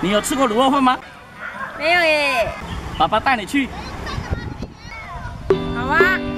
你有吃过卤肉饭吗？没有耶，爸爸带你去。好啊。